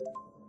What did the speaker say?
you